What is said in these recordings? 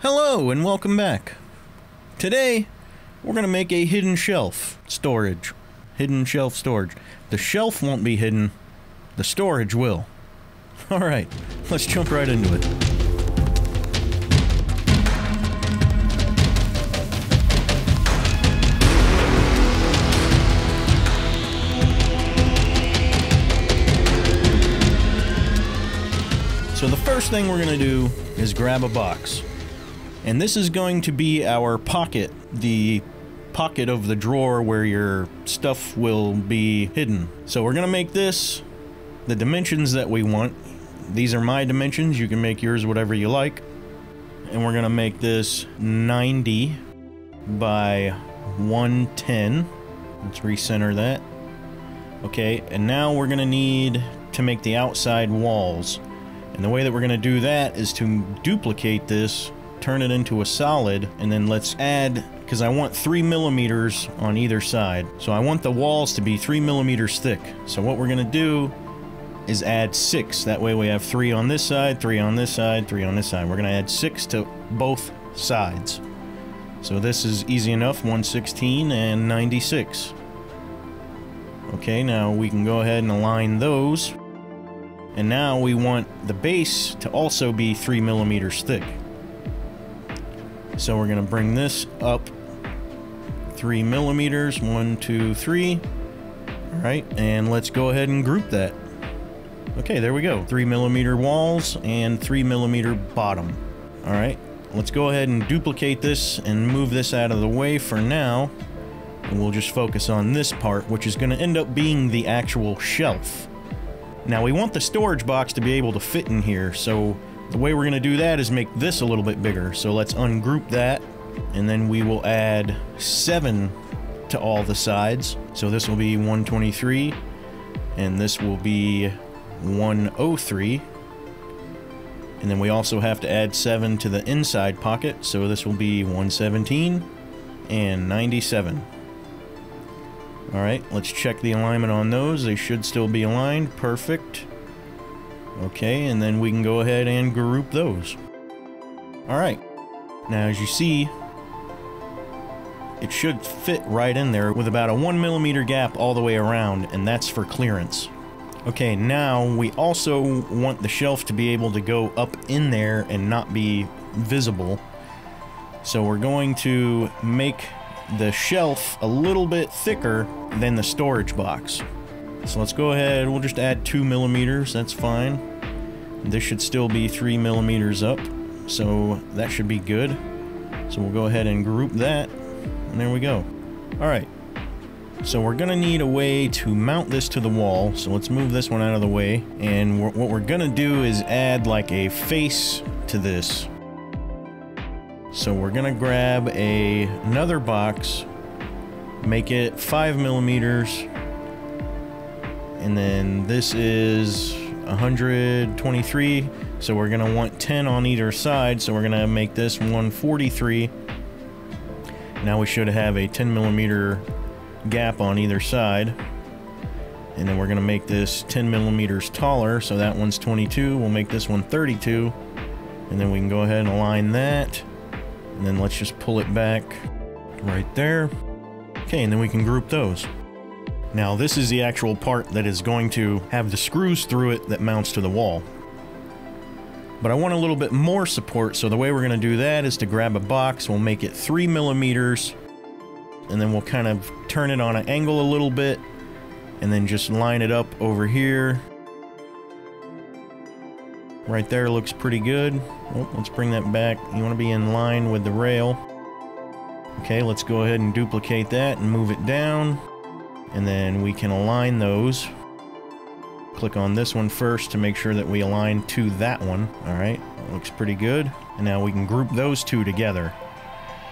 Hello and welcome back. Today, we're going to make a hidden shelf storage. Hidden shelf storage. The shelf won't be hidden, the storage will. Alright, let's jump right into it. So the first thing we're going to do is grab a box. And this is going to be our pocket, the pocket of the drawer where your stuff will be hidden. So we're going to make this the dimensions that we want. These are my dimensions. You can make yours whatever you like. And we're going to make this 90 by 110. Let's recenter that. Okay, and now we're going to need to make the outside walls. And the way that we're going to do that is to duplicate this, turn it into a solid, and then let's add, because I want 3 millimeters on either side. So I want the walls to be 3 millimeters thick. So what we're going to do is add 6. That way we have 3 on this side, 3 on this side, 3 on this side. We're going to add 6 to both sides. So this is easy enough, 116 and 96. Okay, now we can go ahead and align those. And now we want the base to also be 3 millimeters thick. So we're going to bring this up 3 millimeters. One, two, three. All right, and let's go ahead and group that. Okay, there we go. 3 millimeter walls and 3 millimeter bottom. All right, let's go ahead and duplicate this and move this out of the way for now. And we'll just focus on this part, which is going to end up being the actual shelf. Now we want the storage box to be able to fit in here, so the way we're going to do that is make this a little bit bigger. So let's ungroup that, and then we will add 7 to all the sides. So this will be 123, and this will be 103. And then we also have to add 7 to the inside pocket, so this will be 117 and 97. Alright, let's check the alignment on those. They should still be aligned. Perfect. Okay, and then we can go ahead and group those. Alright. Now, as you see, it should fit right in there with about a 1 millimeter gap all the way around, and that's for clearance. Okay, now we also want the shelf to be able to go up in there and not be visible. So we're going to make the shelf a little bit thicker than the storage box. So let's go ahead, we'll just add two millimeters, that's fine. This should still be three millimeters up, so that should be good. So we'll go ahead and group that, and there we go. All right, so we're gonna need a way to mount this to the wall, so let's move this one out of the way. And what we're gonna do is add like a face to this. So we're gonna grab a another box, make it five millimeters, and then this is 123. So we're gonna want 10 on either side. So we're gonna make this 143. Now we should have a 10 millimeter gap on either side. And then we're gonna make this 10 millimeters taller. So that one's 22. We'll make this one 32. And then we can go ahead and align that. And then let's just pull it back right there. Okay, and then we can group those. Now this is the actual part that is going to have the screws through it that mounts to the wall. But I want a little bit more support, so the way we're going to do that is to grab a box, we'll make it 3 millimeters, and then we'll kind of turn it on an angle a little bit, and then just line it up over here. Right there looks pretty good. Oh, let's bring that back. You want to be in line with the rail. Okay, let's go ahead and duplicate that and move it down. And then we can align those. Click on this one first to make sure that we align to that one. Alright, looks pretty good. And now we can group those two together.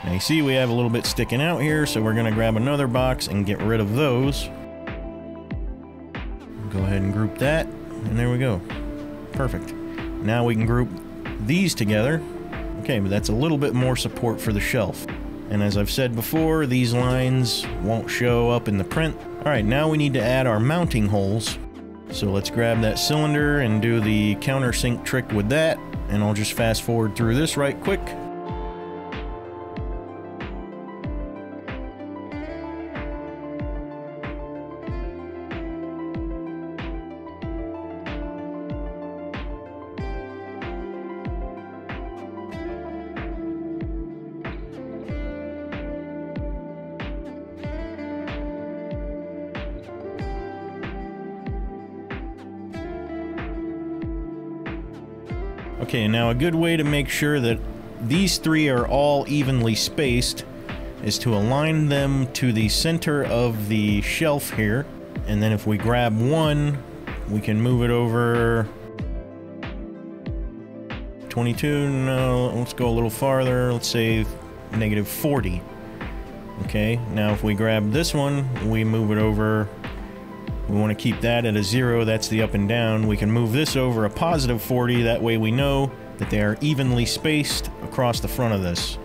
Now you see we have a little bit sticking out here, so we're going to grab another box and get rid of those. Go ahead and group that, and there we go. Perfect. Now we can group these together. Okay, but that's a little bit more support for the shelf. And as I've said before, these lines won't show up in the print. Alright, now we need to add our mounting holes. So let's grab that cylinder and do the countersink trick with that. And I'll just fast forward through this right quick. Okay, now a good way to make sure that these three are all evenly spaced is to align them to the center of the shelf here. And then if we grab one, we can move it over 22, no, let's go a little farther, let's say negative 40. Okay, now if we grab this one, we move it over, we want to keep that at a zero, that's the up and down. We can move this over a positive 40, that way we know that they are evenly spaced across the front of this.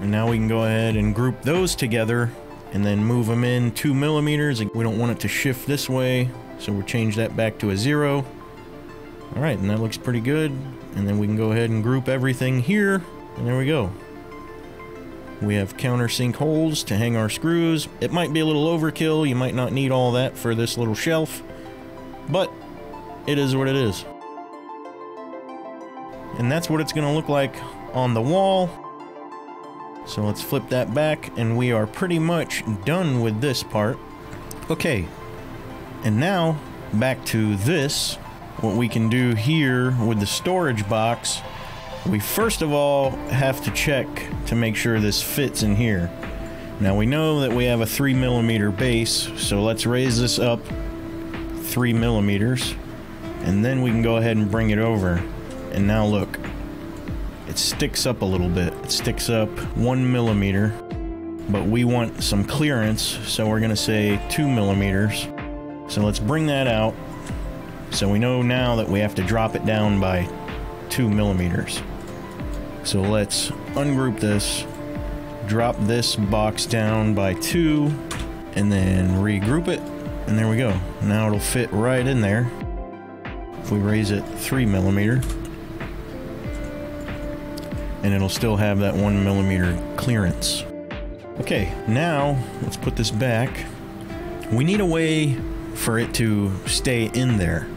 And now we can go ahead and group those together and then move them in two millimeters. We don't want it to shift this way, so we'll change that back to a zero. All right, and that looks pretty good. And then we can go ahead and group everything here, and there we go. We have countersink holes to hang our screws. It might be a little overkill, you might not need all that for this little shelf, but it is what it is. And that's what it's gonna look like on the wall. So let's flip that back, and we are pretty much done with this part. Okay, and now back to this what we can do here with the storage box, we first of all have to check to make sure this fits in here. Now we know that we have a 3 millimeter base, so let's raise this up 3 millimeters, and then we can go ahead and bring it over. And now look, it sticks up a little bit. It sticks up 1 millimeter, but we want some clearance, so we're going to say 2 millimeters. So let's bring that out so we know now that we have to drop it down by two millimeters. So let's ungroup this, drop this box down by two, and then regroup it, and there we go. Now it'll fit right in there. If we raise it three millimeter, and it'll still have that one millimeter clearance. Okay, now let's put this back. We need a way for it to stay in there.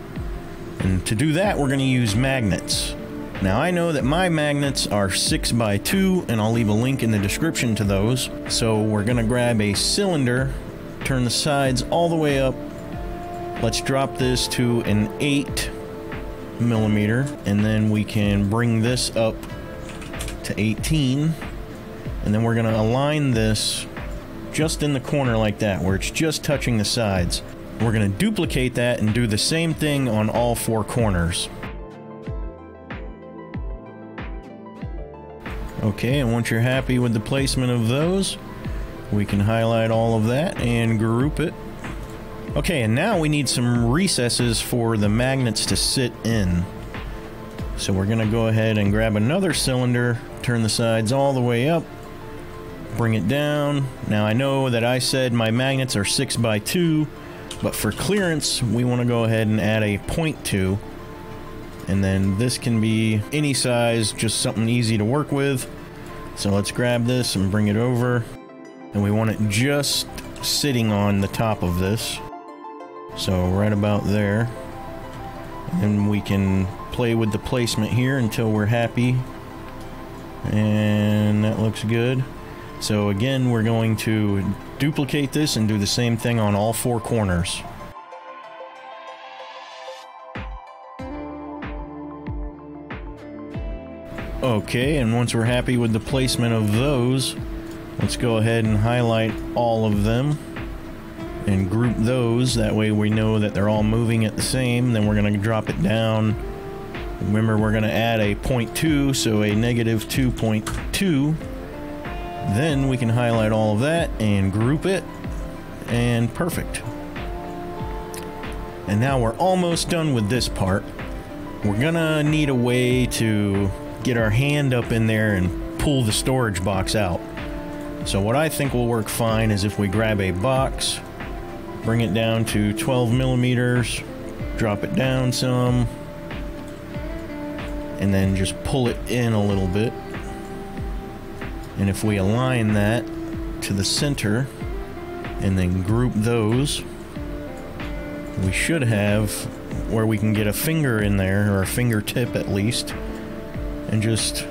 And to do that, we're going to use magnets. Now I know that my magnets are 6 by 2 and I'll leave a link in the description to those. So we're going to grab a cylinder, turn the sides all the way up. Let's drop this to an 8 millimeter and then we can bring this up to 18 and then we're going to align this just in the corner like that where it's just touching the sides. We're going to duplicate that and do the same thing on all four corners. Okay, and once you're happy with the placement of those, we can highlight all of that and group it. Okay, and now we need some recesses for the magnets to sit in. So we're to go ahead and grab another cylinder, turn the sides all the way up, bring it down. Now I know that I said my magnets are 6 by 2 but for clearance, we want to go ahead and add a 0.2. And then this can be any size, just something easy to work with. So let's grab this and bring it over. And we want it just sitting on the top of this. So right about there. And we can play with the placement here until we're happy. And that looks good. So again, we're going to duplicate this and do the same thing on all four corners. Okay, and once we're happy with the placement of those, let's go ahead and highlight all of them and group those. That way we know that they're all moving at the same. Then we're going to drop it down. Remember, we're going to add a 0.2, so a negative 2.2 then we can highlight all of that and group it and perfect. And now we're almost done with this part. We're gonna need a way to get our hand up in there and pull the storage box out. So what I think will work fine is if we grab a box, bring it down to 12 millimeters, drop it down some, and then just pull it in a little bit. And if we align that to the center and then group those, we should have where we can get a finger in there, or a fingertip at least, and just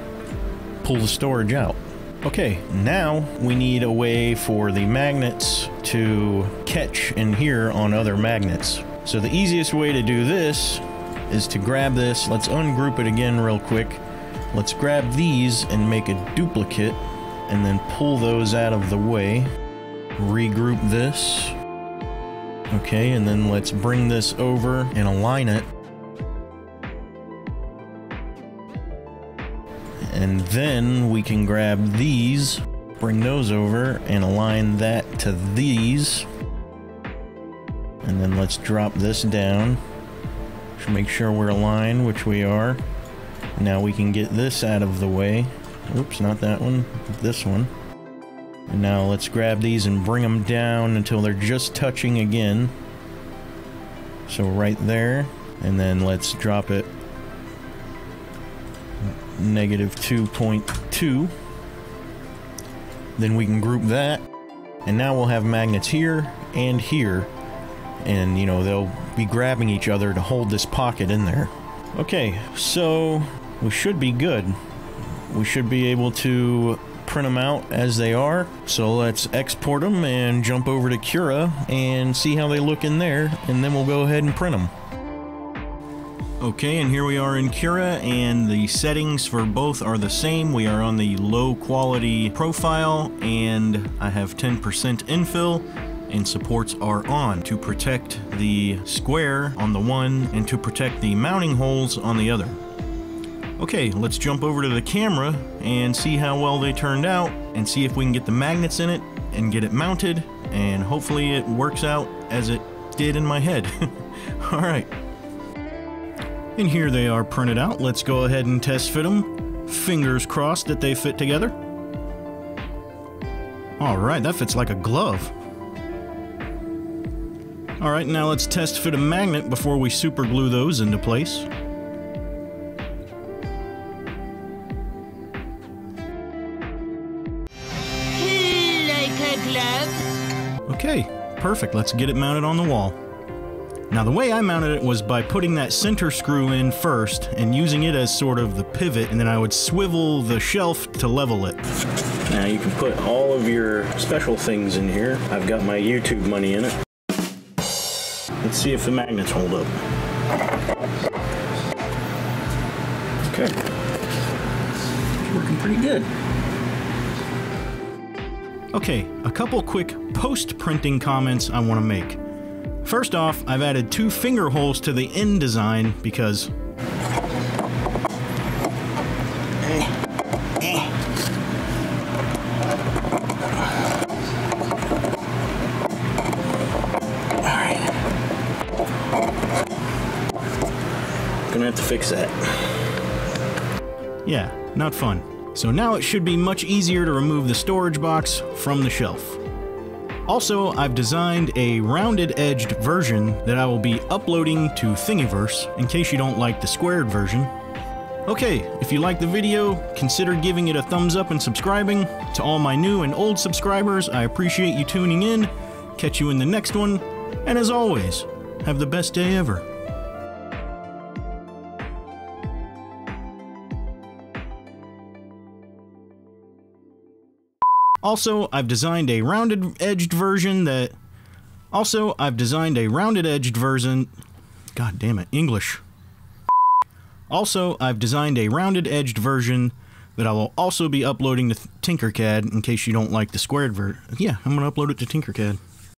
pull the storage out. Okay, now we need a way for the magnets to catch in here on other magnets. So the easiest way to do this is to grab this. Let's ungroup it again real quick. Let's grab these and make a duplicate and then pull those out of the way. Regroup this. Okay, and then let's bring this over and align it. And then we can grab these, bring those over, and align that to these. And then let's drop this down. Make sure we're aligned, which we are. Now we can get this out of the way. Oops, not that one, this one. And now let's grab these and bring them down until they're just touching again. So right there. And then let's drop it negative 2.2. Then we can group that. And now we'll have magnets here and here. And, you know, they'll be grabbing each other to hold this pocket in there. Okay, so we should be good. We should be able to print them out as they are. So let's export them and jump over to Cura and see how they look in there, and then we'll go ahead and print them. Okay, and here we are in Cura, and the settings for both are the same. We are on the low quality profile, and I have 10% infill, and supports are on to protect the square on the one and to protect the mounting holes on the other. Okay, let's jump over to the camera and see how well they turned out and see if we can get the magnets in it and get it mounted and hopefully it works out as it did in my head. Alright. And here they are printed out. Let's go ahead and test fit them. Fingers crossed that they fit together. Alright, that fits like a glove. Alright, now let's test fit a magnet before we super glue those into place. Like? Okay, perfect. Let's get it mounted on the wall. Now the way I mounted it was by putting that center screw in first and using it as sort of the pivot and then I would swivel the shelf to level it. Now you can put all of your special things in here. I've got my YouTube money in it. Let's see if the magnets hold up. Okay. Working pretty good. Okay, a couple quick post-printing comments I want to make. First off, I've added two finger holes to the end design because Gonna have to fix that. Yeah, not fun. So now it should be much easier to remove the storage box from the shelf. Also, I've designed a rounded edged version that I will be uploading to Thingiverse in case you don't like the squared version. Okay, if you like the video, consider giving it a thumbs up and subscribing. To all my new and old subscribers, I appreciate you tuning in. Catch you in the next one, and as always, have the best day ever. Also, I've designed a rounded edged version that. Also, I've designed a rounded edged version. God damn it, English. Also, I've designed a rounded edged version that I will also be uploading to Tinkercad in case you don't like the squared version. Yeah, I'm going to upload it to Tinkercad.